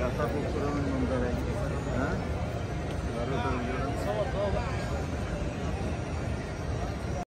Yatak oturanın